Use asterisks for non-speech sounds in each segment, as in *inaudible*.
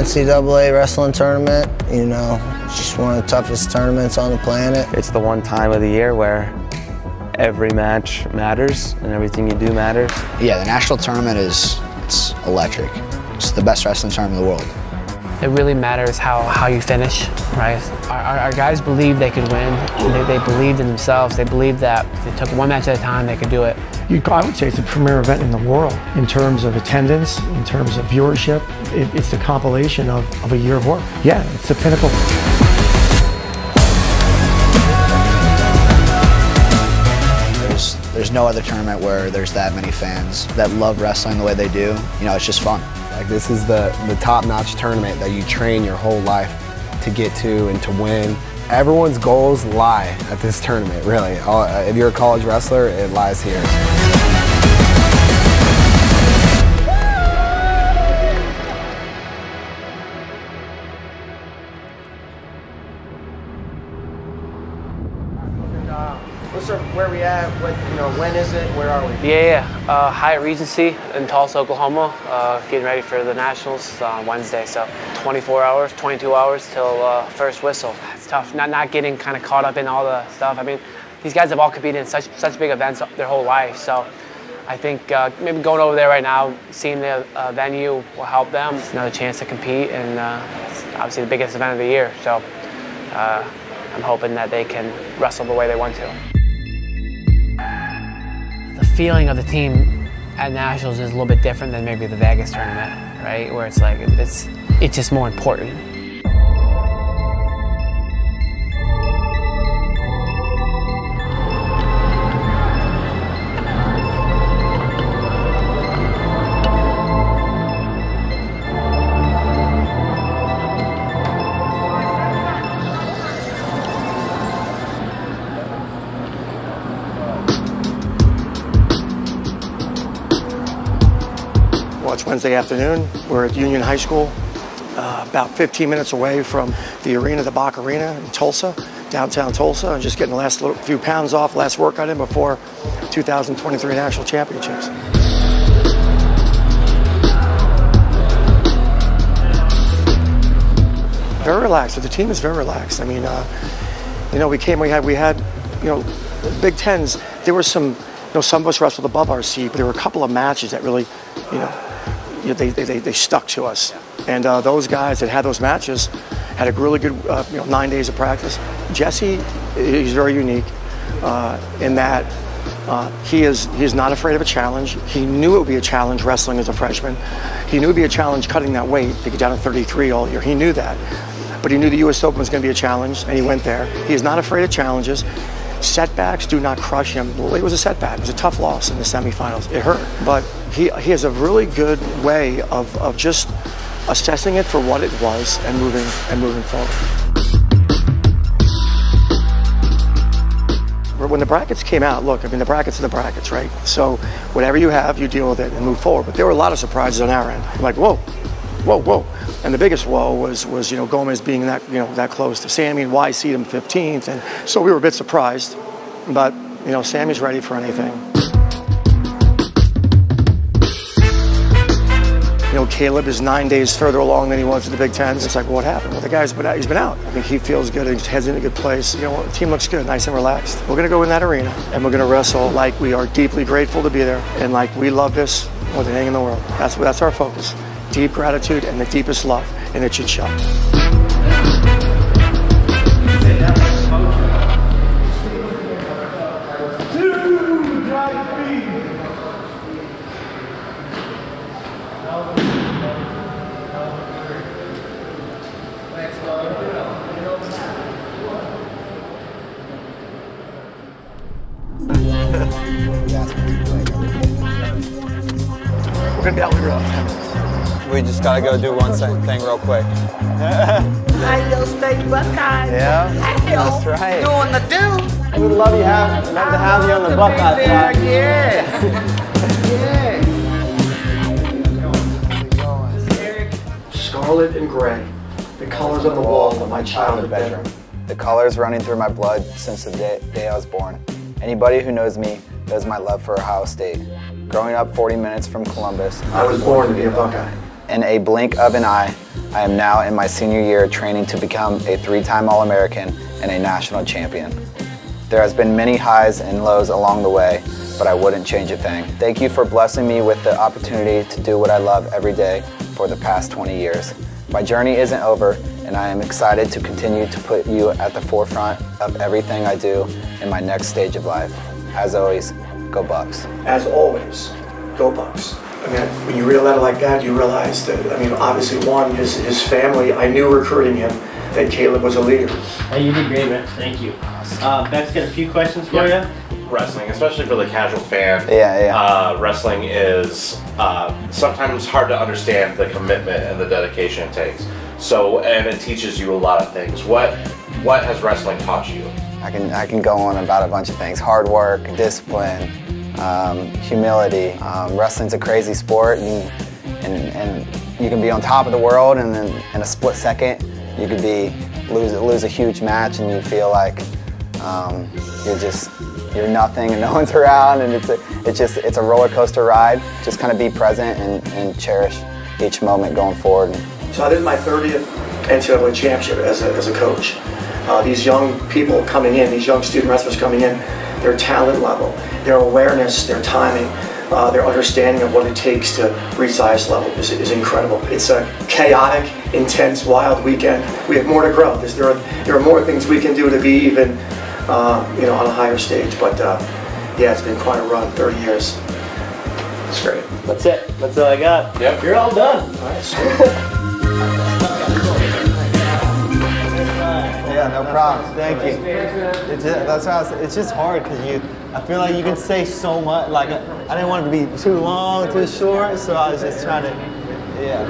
NCAA wrestling tournament. You know, it's just one of the toughest tournaments on the planet. It's the one time of the year where every match matters and everything you do matters. Yeah, the national tournament is it's electric. It's the best wrestling tournament in the world. It really matters how, how you finish, right? Our, our, our guys believed they could win. They, they believed in themselves. They believed that if they took one match at a time, they could do it. You, I would say it's the premier event in the world in terms of attendance, in terms of viewership. It, it's the compilation of, of a year of work. Yeah, it's the pinnacle. There's there's no other tournament where there's that many fans that love wrestling the way they do. You know, it's just fun. Like this is the, the top-notch tournament that you train your whole life to get to and to win. Everyone's goals lie at this tournament, really. All, if you're a college wrestler, it lies here. Are we? Yeah, yeah. Uh, Hyatt Regency in Tulsa, Oklahoma. Uh, getting ready for the Nationals on Wednesday. So 24 hours, 22 hours till uh, first whistle. It's tough. Not not getting kind of caught up in all the stuff. I mean, these guys have all competed in such such big events their whole life. So I think uh, maybe going over there right now, seeing the uh, venue will help them. It's another chance to compete, and uh, it's obviously the biggest event of the year. So uh, I'm hoping that they can wrestle the way they want to. Feeling of the team at nationals is a little bit different than maybe the Vegas tournament, right? Where it's like it's it's just more important. Wednesday afternoon. We're at Union High School, uh, about 15 minutes away from the arena, the Bach Arena in Tulsa, downtown Tulsa, and just getting the last little, few pounds off, last workout in before 2023 National Championships. Very relaxed. The team is very relaxed. I mean, uh, you know, we came, we had, we had, you know, Big Tens. There were some, you know, some of us wrestled above our seat, but there were a couple of matches that really, you know, you know they, they, they stuck to us. And uh, those guys that had those matches had a really good, uh, you know, nine days of practice. Jesse is very unique uh, in that uh, he is he is not afraid of a challenge. He knew it would be a challenge wrestling as a freshman. He knew it would be a challenge cutting that weight to get down to 33 all year. He knew that. But he knew the U.S. Open was going to be a challenge, and he went there. He is not afraid of challenges. Setbacks do not crush him. It was a setback. It was a tough loss in the semifinals. It hurt. But he, he has a really good way of, of just assessing it for what it was and moving and moving forward. When the brackets came out, look, I mean, the brackets are the brackets, right? So whatever you have, you deal with it and move forward. But there were a lot of surprises on our end. I'm like, whoa, whoa, whoa. And the biggest whoa was, was you know, Gomez being that, you know, that close to Sammy and why seed him 15th. And so we were a bit surprised. But, you know, Sammy's ready for anything. You know, Caleb is nine days further along than he was at the Big Ten. It's like, well, what happened? Well, the guy's been out. He's been out. I think he feels good. His head's in a good place. You know, the team looks good, nice and relaxed. We're going to go in that arena and we're going to wrestle like we are deeply grateful to be there and like we love this more than anything in the world. That's that's our focus. Deep gratitude and the deepest love, and it should show. We just gotta go do one thing thing real quick. *laughs* Ohio State Buckeyes. Yeah, Ohio. that's right. Doing the do. We'd love you have love to have you on the Buckeye side. Yeah. yeah. *laughs* Scarlet and gray, the colors on the wall of my childhood bedroom. The colors running through my blood since the day, day I was born. Anybody who knows me knows my love for Ohio State. Growing up 40 minutes from Columbus, I was born to be a Buckeye. In a blink of an eye, I am now in my senior year training to become a three-time All-American and a national champion. There has been many highs and lows along the way, but I wouldn't change a thing. Thank you for blessing me with the opportunity to do what I love every day for the past 20 years. My journey isn't over, and I am excited to continue to put you at the forefront of everything I do in my next stage of life. As always, go Bucks. As always, go Bucks. I mean, when you read a letter like that, you realize that, I mean, obviously, one, his, his family, I knew recruiting him that Caleb was a leader. Hey, you did great, man. Thank you. Uh, Beck's got a few questions for you. Wrestling, especially for the casual fan. Yeah, yeah. Uh, wrestling is uh, sometimes hard to understand the commitment and the dedication it takes. So, and it teaches you a lot of things. What what has wrestling taught you? I can, I can go on about a bunch of things. Hard work, discipline, um, humility. Um, wrestling's a crazy sport and, and, and you can be on top of the world and then in a split second you could be lose, lose a huge match and you feel like um, you're just you're nothing and *laughs* no one's around and it's a, it's just it's a roller coaster ride. Just kind of be present and, and cherish each moment going forward. So I did my 30th NCAA championship as a, as a coach. Uh, these young people coming in, these young student wrestlers coming in, their talent level, their awareness, their timing, uh, their understanding of what it takes to reach the highest level is, is incredible. It's a chaotic, intense, wild weekend. We have more to grow. There's, there, are, there are more things we can do to be even uh, you know, on a higher stage. But uh, yeah, it's been quite a run, 30 years. It's great. That's it. That's all I got. Yep. You're all done. *laughs* Yeah, no problem. Thank you. It's just, that's how it's, it's just hard because you. I feel like you can say so much. Like I, I didn't want it to be too long, too short, so I was just trying to. Yeah.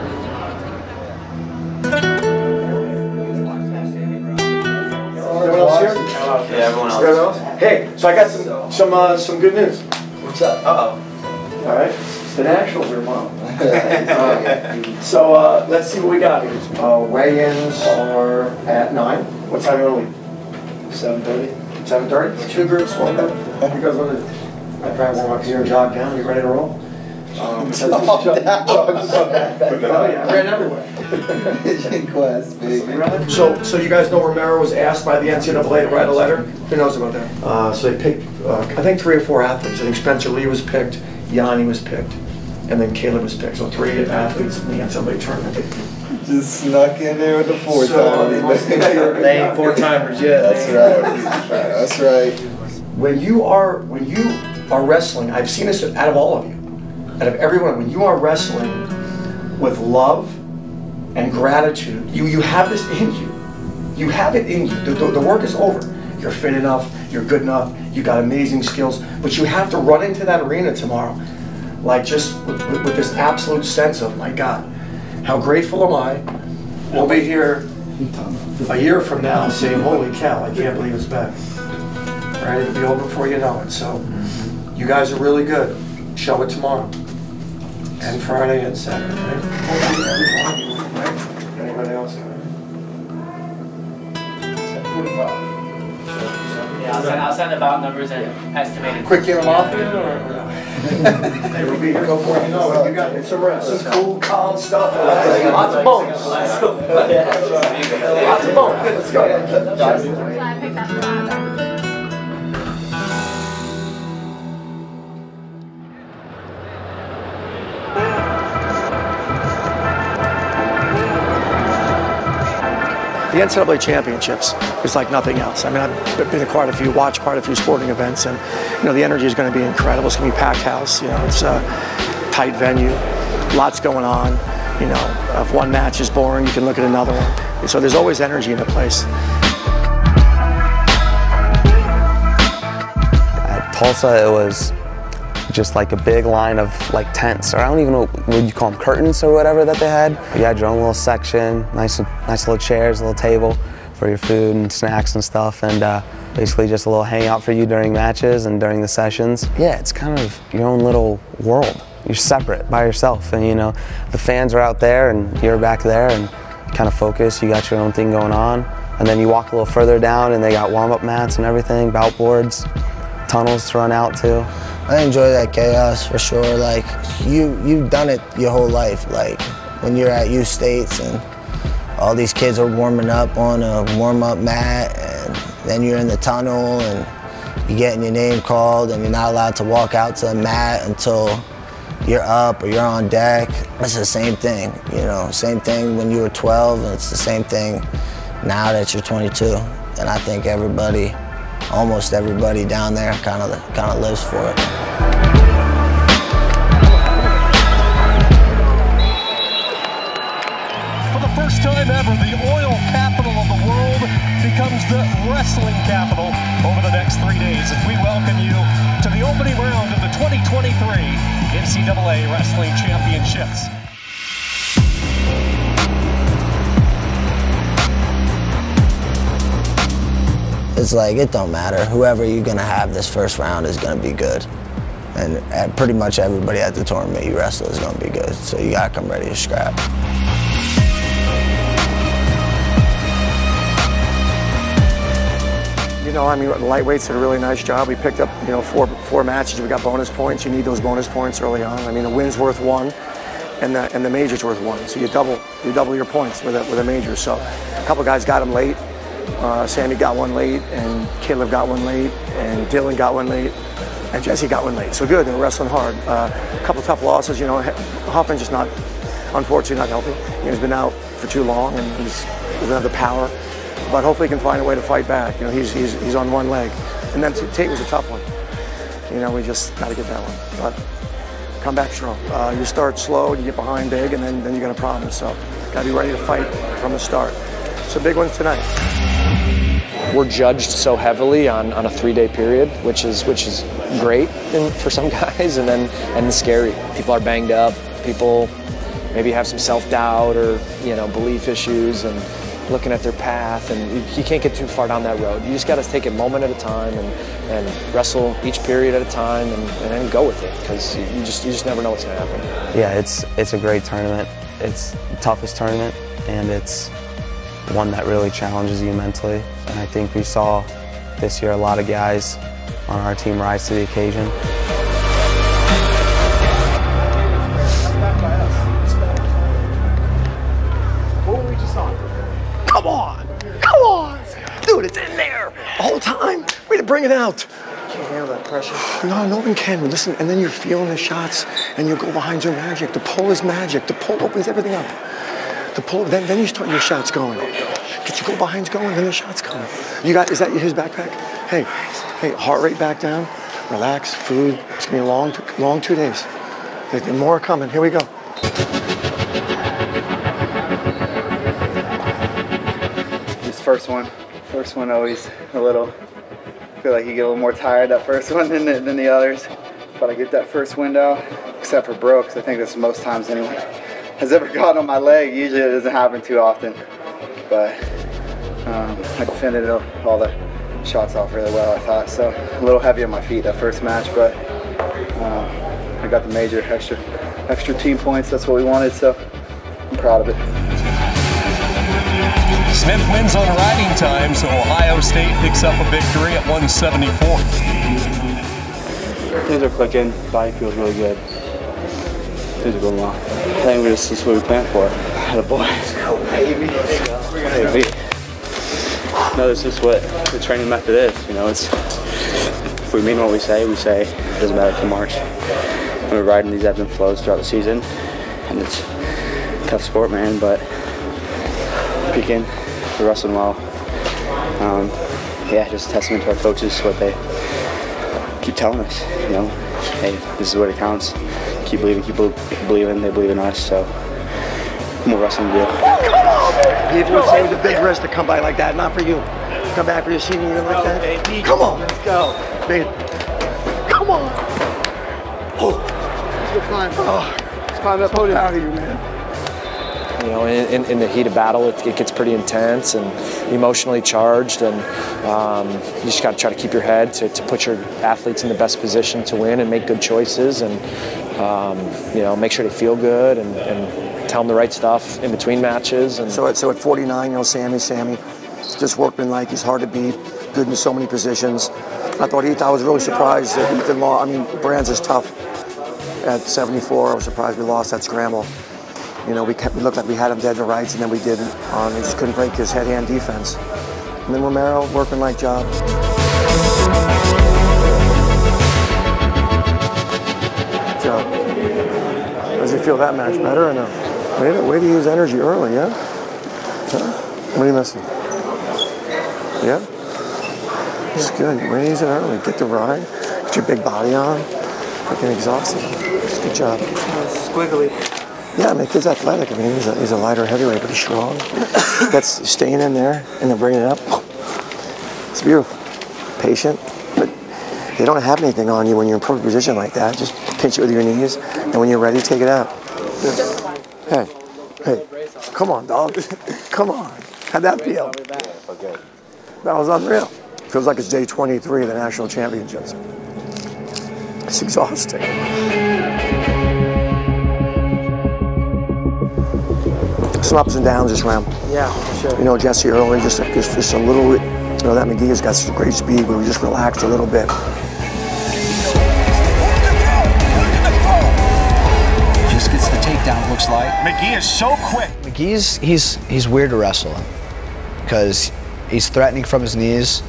Everyone else here? Yeah, everyone Everyone else? Hey, so I got some some uh, some good news. What's up? Uh-oh. All right, the Nationals are tomorrow. *laughs* Uh, so uh, let's see what we got here. Uh, weigh-ins are at nine. What time are you gonna leave? Seven thirty. Seven thirty. Two groups. One group. You guys want to? I probably warm up here, jog down. You ready to roll? Um, *laughs* Jog down. *laughs* Oh yeah, I ran everywhere. Quest, big. So, so you guys know Romero was asked by the NCAA to write a letter? Who knows about that? Uh, so they picked, uh, I think three or four athletes. I think Spencer Lee was picked, Yianni was picked, and then Caleb was picked. So three athletes in the NCAA tournament. Just snuck in there with the four So, They ain't four timers yet. That's right. That's right. When you are, when you are wrestling, I've seen this out of all of you, out of everyone, when you are wrestling with love and gratitude, you, you have this in you. You have it in you. The, the, the work is over. You're fit enough, you're good enough, you got amazing skills, but you have to run into that arena tomorrow, like just with, with, with this absolute sense of, my God, how grateful am I? We'll be here a year from now saying, holy cow, I can't believe it's back. Right, it'll be over before you know it, so you guys are really good. Show it tomorrow. And Friday and Saturday, right? Anybody else? Yeah, I'll send, I'll send the bout numbers and estimated. Quick get them off you, or? Hey, Ruby, go for it. No, you got, it's a rest. It's cool, calm stuff. Lots of bones. *laughs* Lots of bones. Let's go. The NCAA championships is like nothing else. I mean, I've been to quite a few, watched quite a few sporting events, and you know the energy is going to be incredible. It's going to be packed house. You know, it's a tight venue, lots going on. You know, if one match is boring, you can look at another one. So there's always energy in the place. At Tulsa, it was just like a big line of like tents, or I don't even know what you call them, curtains or whatever that they had. You had your own little section, nice, nice little chairs, a little table for your food and snacks and stuff, and uh, basically just a little hangout for you during matches and during the sessions. Yeah, it's kind of your own little world. You're separate by yourself, and you know the fans are out there and you're back there, and kind of focus. You got your own thing going on, and then you walk a little further down, and they got warm-up mats and everything, bout boards, tunnels to run out to. I enjoy that chaos for sure. Like you, you've done it your whole life. Like when you're at U States and all these kids are warming up on a warm-up mat, and then you're in the tunnel and you're getting your name called, and you're not allowed to walk out to the mat until you're up or you're on deck. It's the same thing, you know, same thing when you were 12, and it's the same thing now that you're 22. And I think everybody, almost everybody down there, kind of kind of lives for it. Ever, the oil capital of the world becomes the wrestling capital over the next three days as we welcome you to the opening round of the 2023 NCAA Wrestling Championships. It's like it don't matter. Whoever you're gonna have this first round is gonna be good, and pretty much everybody at the tournament you wrestle is gonna be good. So you gotta come ready to scrap. You know, I mean, the lightweights did a really nice job. We picked up, you know, four four matches. We got bonus points. You need those bonus points early on. I mean, the win's worth one, and the and the major's worth one. So you double you double your points with a with a major. So a couple guys got them late. Uh, Sammy got one late, and Caleb got one late, and Dylan got one late, and Jesse got one late. So good. They're wrestling hard. Uh, a couple tough losses. You know, Hoffman's just not, unfortunately, not healthy. You know, he's been out for too long, and he's doesn't have the power but hopefully he can find a way to fight back. You know, he's, he's, he's on one leg. And then Tate was a tough one. You know, we just got to get that one. But come back strong. Uh, you start slow, you get behind big, and then, then you got a problem. So got to be ready to fight from the start. So big ones tonight. We're judged so heavily on, on a three-day period, which is which is great for some *laughs* guys, and then and scary. People are banged up. People maybe have some self-doubt or you know belief issues, and looking at their path, and you, you can't get too far down that road. You just got to take it moment at a time and, and wrestle each period at a time, and, and then go with it because you just you just never know what's going to happen. Yeah, it's it's a great tournament. It's the toughest tournament, and it's one that really challenges you mentally. And I think we saw this year a lot of guys on our team rise to the occasion. Way to bring it out. Can't handle that pressure. No, no one can. Listen, and then you're feeling the shots, and you go behind your magic. The pull is magic. The pull opens everything up. The pull, then, then you start your shots going. Get your go behinds going, then the shots come. You got, is that his backpack? Hey, hey, heart rate back down. Relax, food. It's gonna be a long, long two days. There's more coming. Here we go. This first one, first one always a little, I feel like you get a little more tired that first *laughs* one than the, than the others. But I get that first window, except for Brooks, I think that's most times anyone has ever *laughs* gotten on my leg. Usually it doesn't happen too often. But um, I defended all the shots off really well, I thought. So a little heavy on my feet that first match, but um, I got the major extra, extra team points. That's what we wanted, so I'm proud of it. Smith wins on riding time, so Ohio State picks up a victory at 174. Things are clicking. Body feels really good. Things are going well. I think we just, this is what we planned for. Had a boy. Let's go, baby. Let's go. Baby. No, this is what the training method is. You know, it's if we mean what we say, we say it doesn't matter till March. And we're riding these ebbs and flows throughout the season, and it's a tough sport, man. But peaking, we're wrestling well. Um, yeah, just a testament to our coaches what they keep telling us. You know, hey, this is what it counts. Keep believing, keep believing. They believe in us, so more wrestling to do. Come on! People would say it was a big risk to come by like that. Not for you. Come back for your senior year like that. Come on. Let's go. Baby. Come on. Oh. Let's go climb. Oh. Let's climb that podium. out of you, man. You know, in, in, in the heat of battle, it, it gets pretty intense and emotionally charged, and um, you just got to try to keep your head to, to put your athletes in the best position to win and make good choices, and um, you know, make sure they feel good and, and tell them the right stuff in between matches. And So at, so at 49, you know, Sammy, Sammy, just workman like he's hard to beat, good in so many positions. I thought Ethan, I was really surprised that Ethan lost. I mean, Brands is tough at 74. I was surprised we lost that scramble. You know, we, kept, we looked like we had him dead to rights, and then we didn't. Um, he just couldn't break his head-hand defense. And then Romero working like job. Job. Does he feel that match better or no? Way to, way to use energy early, yeah? Huh? What are you missing? Yeah? It's good. Way to use it early. Get the ride. Get your big body on. Freaking exhausted. Good job. Squiggly. Yeah, I mean, kid's athletic. I mean, he's a, he's a lighter heavyweight, but he's strong. *coughs* That's staying in there and then bringing it up. It's beautiful. Patient, but they don't have anything on you when you're in perfect position like that. Just pinch it with your knees, and when you're ready, take it out. Hey, hey, come on, dog. *laughs* come on. How'd that feel? That was unreal. Feels like it's day 23 of the national championships. It's exhausting. Some ups and downs this round. Yeah, for sure. You know, Jesse early, just, just, just a little, you know, that McGee has got some great speed, but we just relaxed a little bit. Just gets the takedown, looks like. McGee is so quick. McGee's he's he's weird to wrestle because he's threatening from his knees,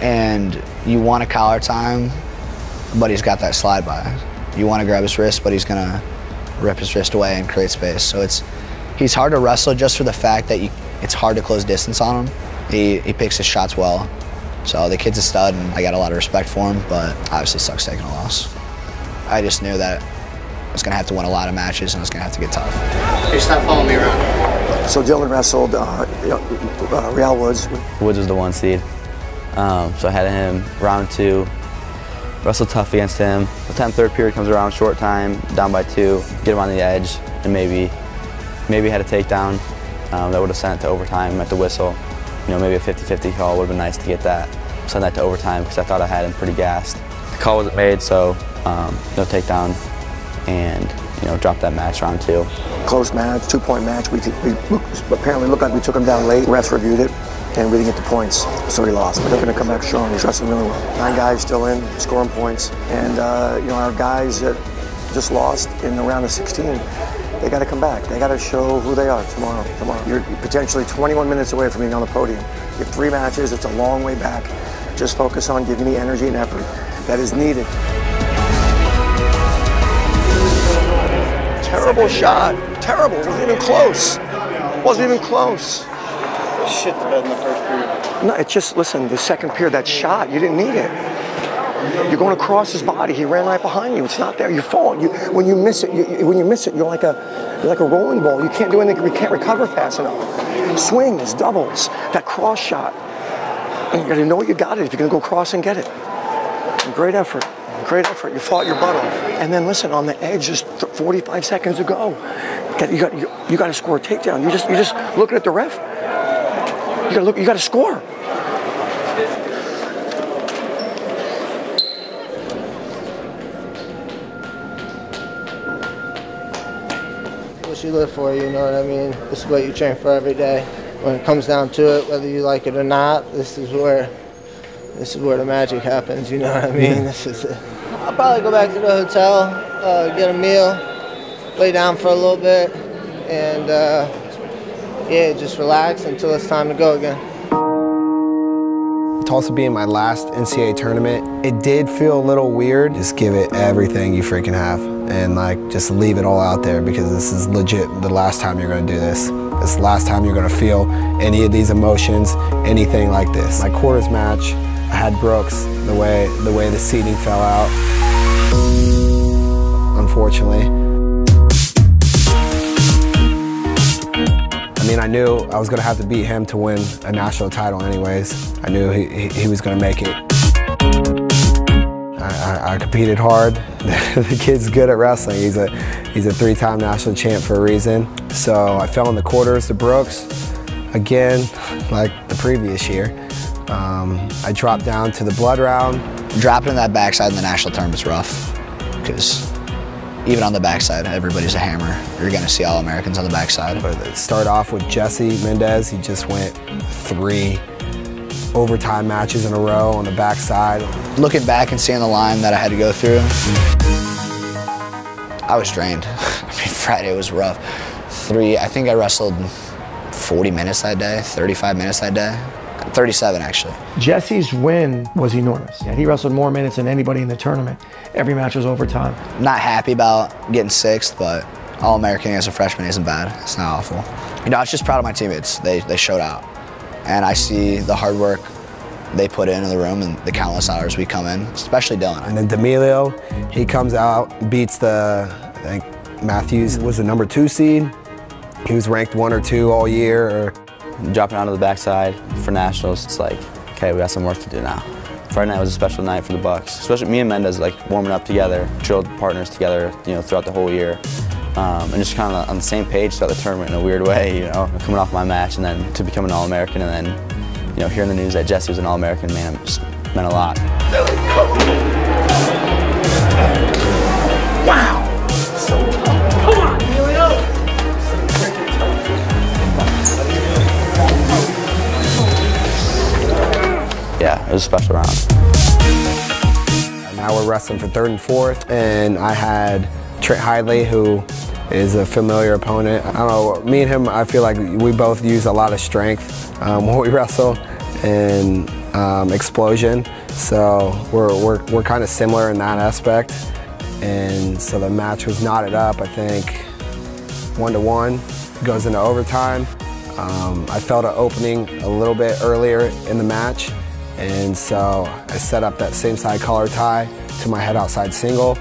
and you want a collar time, but he's got that slide by. You want to grab his wrist, but he's gonna rip his wrist away and create space. So it's he's hard to wrestle just for the fact that you, it's hard to close distance on him. He he picks his shots well. So the kid's a stud, and I got a lot of respect for him. But obviously sucks taking a loss. I just knew that I was gonna have to win a lot of matches, and I was gonna have to get tough. Hey, stop following me around. So Dylan wrestled uh, uh, Real Woods. Woods was the one seed. Um, so I had him round two, wrestled tough against him. By the time third period comes around, short time, down by two, get him on the edge, and maybe maybe had a takedown um, that would have sent it to overtime at the whistle. You know, maybe a 50-50 call would have been nice to get that. Send that to overtime because I thought I had him pretty gassed. The call wasn't made, so um, no takedown, and you know, dropped that match round two. Close match, two-point match. We, we apparently looked like we took him down late. Refs reviewed it, and we didn't get the points, so he lost. But they're going to come back strong. He's wrestling really well. Nine guys still in, scoring points, and uh, you know our guys that just lost in the round of 16. They got to come back. They got to show who they are tomorrow. Tomorrow, you're potentially 21 minutes away from being on the podium. You have three matches. It's a long way back. Just focus on giving the energy and effort that is needed. Terrible shot. Terrible. Wasn't even close. Wasn't even close. Shit the bed in the first period. No, it's just listen. The second period, that shot, you didn't need it. You're going across his body. He ran right behind you. It's not there. You're falling. You, when you miss it, you, when you miss it, you're like a you're like a rolling ball. You can't do anything. You can't recover fast enough. Swings, doubles, that cross shot. And you got to know you got it if you're going to go cross and get it. Great effort. Great effort. You fought your butt off. And then listen, on the edge, just 45 seconds to go. You got you, you got to score a takedown. You just you just looking at the ref. You got to look. You got to score. You live for, you know what I mean? This is what you train for every day. When it comes down to it, whether you like it or not, this is where this is where the magic happens, you know what I mean? This is it. I'll probably go back to the hotel, uh, get a meal, lay down for a little bit, and uh, yeah, just relax until it's time to go again. Tulsa being my last NCAA tournament, it did feel a little weird. Just give it everything you freaking have and like just leave it all out there because this is legit the last time you're gonna do this. Is the last time you're gonna feel any of these emotions, anything like this. My quarters match, I had Brooks, the way the way the seating fell out. Unfortunately. I mean, I knew I was gonna have to beat him to win a national title anyways. I knew he, he, he was gonna make it. I, I, competed hard. *laughs* the kid's good at wrestling. He's a, he's a three-time national champ for a reason. So I fell in the quarters to Brooks again, like the previous year. Um, I dropped down to the blood round. Dropping in that backside in the national tournament's rough because even on the backside, everybody's a hammer. You're gonna see all Americans on the backside. But start off with Jesse Mendez. He just went three overtime matches in a row on the backside. Looking back and seeing the line that I had to go through, I was drained. *laughs* I mean, Friday was rough. three. I think I wrestled 40 minutes that day, 35 minutes that day, 37 actually. Jesse's win was enormous. Yeah, he wrestled more minutes than anybody in the tournament. Every match was overtime. Not happy about getting sixth, but All American as a freshman isn't bad. It's not awful. You know, I was just proud of my teammates. They, they showed out. And I see the hard work they put in in the room and the countless hours we come in, especially Dylan. And then D'Emilio, he comes out, beats the, I think Matthews was the number two seed. He was ranked one or two all year. Or Dropping out of the backside for nationals, it's like, okay, we got some work to do now. Friday night was a special night for the Bucks. Especially me and Mendez like warming up together, drilled partners together, you know, throughout the whole year. Um, and just kind of on the same page throughout the tournament in a weird way, you know, coming off my match and then to become an All-American and then, you know, hearing the news that Jesse was an All-American, man, it just meant a lot. Wow. Yeah, it was a special round. Now we're wrestling for third and fourth, and I had Trent Hidlay, who is a familiar opponent. I don't know, me and him, I feel like we both use a lot of strength um, *laughs* when we wrestle and um, explosion. So we're, we're, we're kind of similar in that aspect. And so the match was knotted up, I think, one to one, goes into overtime. Um, I felt an opening a little bit earlier in the match, and so I set up that same side collar tie to my head outside single.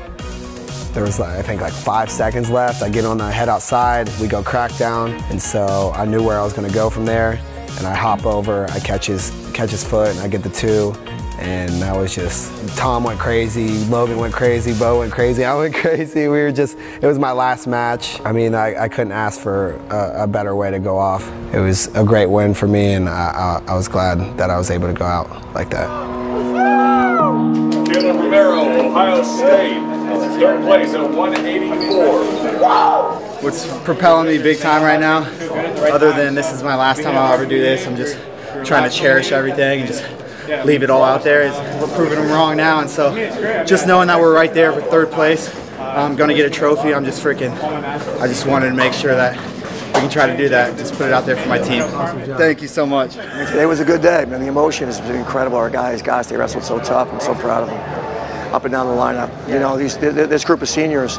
There was, I think, like five seconds left. I get on the head outside, we go crackdown, and so I knew where I was going to go from there. And I hop over, I catch his, catch his foot, and I get the two. And that was just, Tom went crazy, Logan went crazy, Bo went crazy, I went *laughs* crazy. We were just, it was my last match. I mean, I, I couldn't ask for a, a better way to go off. It was a great win for me, and I, I, I was glad that I was able to go out like that. Jalen Romero, Ohio State, third place at 184. What's propelling me big time right now, other than this is my last time I'll ever do this, I'm just trying to cherish everything and just leave it all out there. Is we're proving them wrong now, and so just knowing that we're right there for third place, I'm gonna get a trophy. I'm just freaking. I just wanted to make sure that we can try to do that. Just put it out there for my team. Thank you so much. Today was a good day, man. The emotion has been incredible. Our guys, guys, they wrestled so tough. I'm so proud of them. Up and down the lineup. You know, these this group of seniors,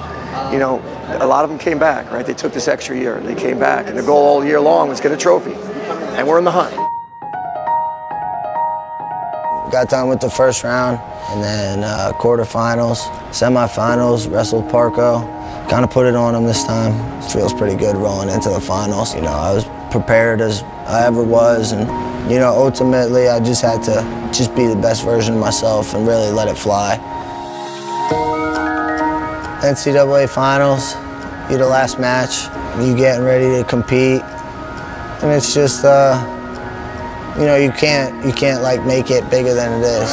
you know, a lot of them came back, right? They took this extra year. They came back, and the goal all year long was get a trophy. And we're in the hunt. Got done with the first round, and then uh, quarterfinals, semifinals, wrestled Parco. Kind of put it on him this time. Feels pretty good rolling into the finals. You know, I was prepared as I ever was, and you know, ultimately, I just had to just be the best version of myself and really let it fly. NCAA finals, you're the last match, you getting ready to compete, and it's just. Uh, you know, you can't you can't like make it bigger than it is.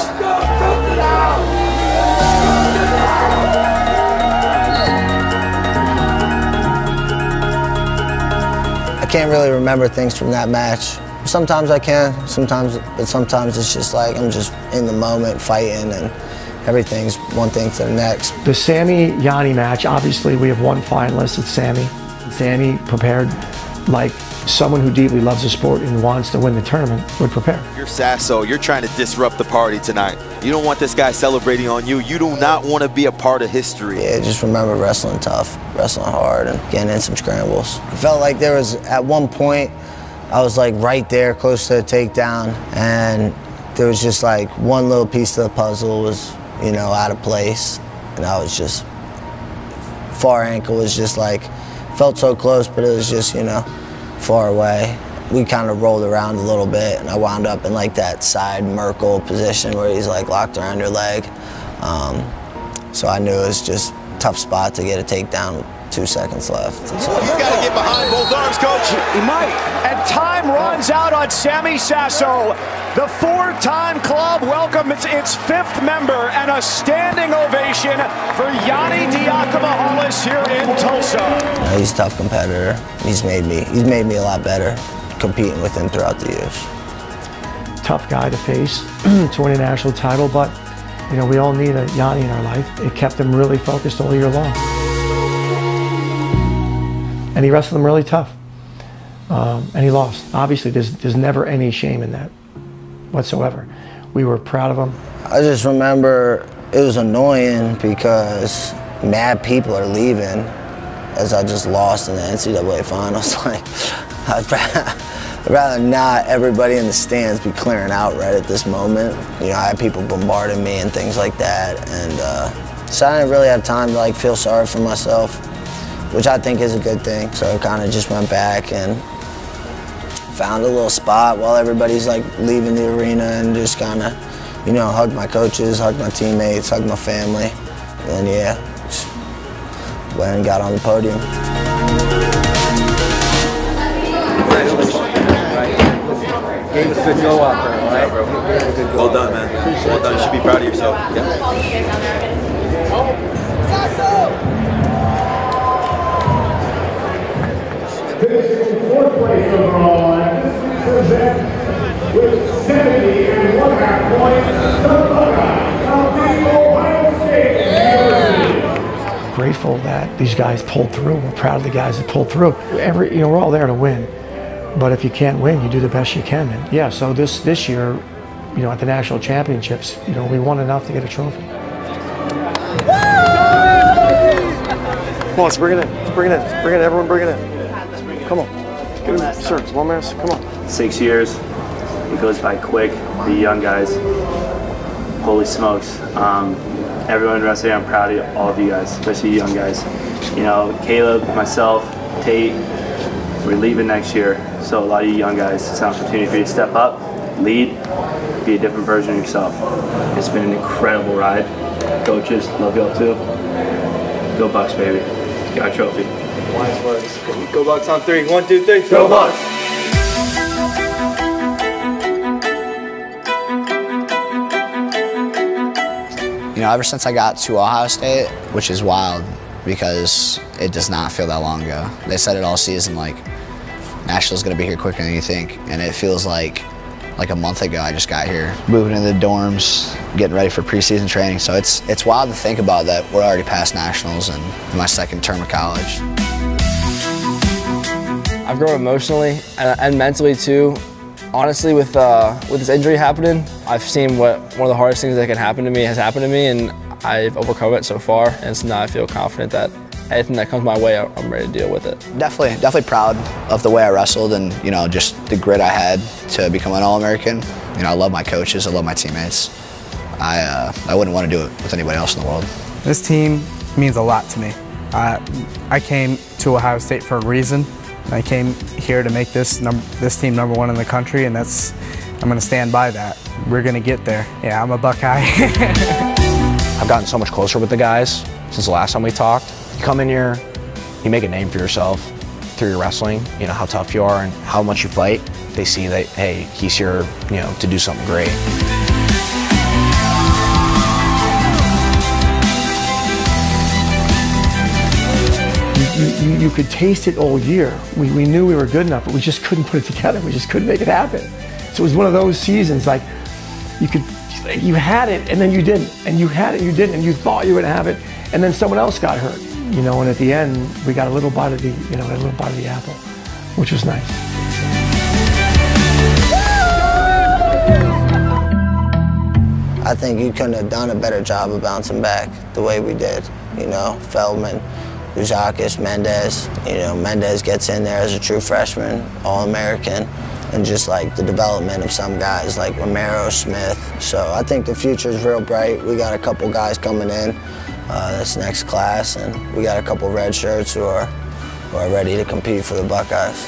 I can't really remember things from that match. Sometimes I can, sometimes, but sometimes it's just like I'm just in the moment fighting and everything's one thing to the next. The Sammy Yianni match, obviously we have one finalist, it's Sammy. Sammy prepared like someone who deeply loves the sport and wants to win the tournament would prepare. You're Sasso. You're trying to disrupt the party tonight. You don't want this guy celebrating on you. You do not want to be a part of history. Yeah, just remember wrestling tough, wrestling hard, and getting in some scrambles. I felt like there was, at one point, I was like right there, close to the takedown, and there was just like one little piece of the puzzle was, you know, out of place, and I was just, far ankle was just like, felt so close, but it was just, you know, far away. We kind of rolled around a little bit, and I wound up in like that side Merkel position where he's like locked around your leg. Um, so I knew it was just tough spot to get a takedown two seconds left. So. He's got to get behind both arms, coach. He might. And time runs out on Sammy Sasso. The four-time club welcomes its fifth member and a standing ovation for Yianni Diakomihalis here in Tulsa. You he's a tough competitor. He's made me. He's made me a lot better competing with him throughout the years. Tough guy to face *clears throat* to win a national title, but you know we all need a Yianni in our life. It kept him really focused all year long. And he wrestled them really tough. Um, and he lost. Obviously, there's, there's never any shame in that whatsoever. We were proud of him. I just remember it was annoying because mad people are leaving as I just lost in the NCAA finals. *laughs* Like, *laughs* I'd rather, not everybody in the stands be clearing out right at this moment. You know, I had people bombarding me and things like that, and uh, so I didn't really have time to like feel sorry for myself, which I think is a good thing. So I kind of just went back and found a little spot while everybody's like leaving the arena and just kind of, you know, hugged my coaches, hugged my teammates, hugged my family, and yeah, just went and got on the podium. Gave us good go out there, right? Well done, man. Well done. You should be proud of yourself. Fourth place overall, and this represents with 70 and one half points, the Buckeyes of the Ohio State University. Grateful that these guys pulled through. We're proud of the guys that pulled through. Every, you know, we're all there to win, but if you can't win, you do the best you can. And yeah, so this this year, you know, at the national championships, you know, we won enough to get a trophy. Come on, let's bring it in. Let's bring it in. Let's bring it in. Everyone, bring it in. Come on. Get him, sir. One mass. Come on. Six years, it goes by quick. The young guys, holy smokes. Um, everyone in wrestling, I'm proud of all of you guys, especially you young guys. You know, Caleb, myself, Tate, we're leaving next year. So a lot of you young guys, it's an opportunity for you to step up, lead, be a different version of yourself. It's been an incredible ride. Coaches, love y'all too. Go Bucks, baby. Got a trophy. Wise words. Go Bucks on three. One, two, three. Go Bucks! You know, ever since I got to Ohio State, which is wild because it does not feel that long ago. They said it all season, like, Nashville's gonna be here quicker than you think. And it feels like like a month ago I just got here. Moving into the dorms, getting ready for preseason training. So it's it's wild to think about that we're already past nationals and my second term of college. I've grown emotionally and, and mentally too. Honestly, with uh, with this injury happening, I've seen what one of the hardest things that can happen to me has happened to me, and I've overcome it so far. And so now I feel confident that anything that comes my way, I'm ready to deal with it. Definitely, definitely proud of the way I wrestled and you know just the grit I had to become an All-American. You know, I love my coaches, I love my teammates. I uh, I wouldn't want to do it with anybody else in the world. This team means a lot to me. I, I came to Ohio State for a reason. I came here to make this this team number one in the country, and that's I'm going to stand by that. We're going to get there. Yeah, I'm a Buckeye. *laughs* I've gotten so much closer with the guys since the last time we talked. You come in here, you make a name for yourself through your wrestling, you know, how tough you are and how much you fight. They see that, hey, he's here, you know, to do something great. You, you, you could taste it all year. We, we knew we were good enough, but we just couldn't put it together. We just couldn't make it happen. So it was one of those seasons like you could, you had it and then you didn't, and you had it, you didn't, and you thought you would have it, and then someone else got hurt. You know, and at the end we got a little bite of the, you know, a little bite of the apple, which was nice. I think you couldn't have done a better job of bouncing back the way we did. You know, Feldman, Bouzakis, Mendez. You know, Mendez gets in there as a true freshman, All-American, and just like the development of some guys like Romero, Smith. So I think the future is real bright. We got a couple guys coming in uh, this next class, and we got a couple red shirts who are, who are ready to compete for the Buckeyes.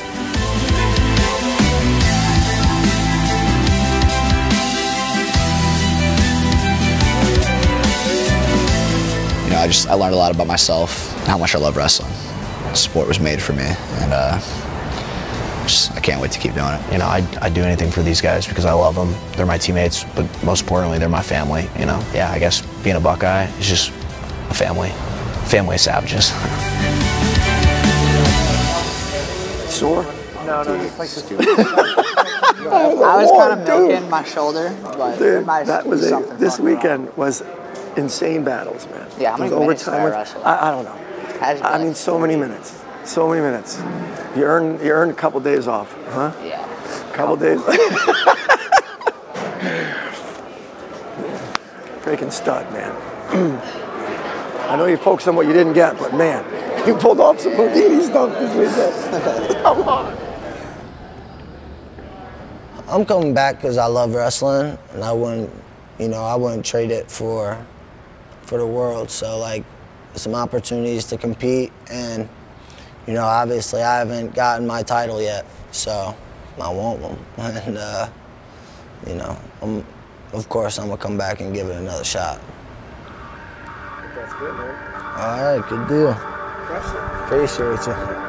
You know, I just I learned a lot about myself, how much I love wrestling. The sport was made for me, and uh, just I can't wait to keep doing it. You know, I I'd do anything for these guys because I love them. They're my teammates, but most importantly, they're my family. You know, yeah, I guess being a Buckeye is just a family, family of savages. Sore? No, no, just like *laughs* this. I was kind of milking my shoulder, but Dude, might that was be a, this fun. weekend was insane battles, man. Yeah, how Those many minutes did I overtime- wrestle? I, I don't know. Has I mean, so many minutes. So many minutes. You earn you earn a couple days off, huh? Yeah. Couple days. *laughs* Freaking stud, man. *clears throat* I know you focused on what you didn't get, but man, *laughs* you pulled off some Houdini stuff this weekend. *laughs* Come on. I'm coming back because I love wrestling, and I wouldn't, you know, I wouldn't trade it for, for the world. So like, some opportunities to compete, and you know, obviously I haven't gotten my title yet, so I want one, *laughs* and uh, you know, I'm, of course I'm gonna come back and give it another shot. That's good, man. All right, good deal. Appreciate you.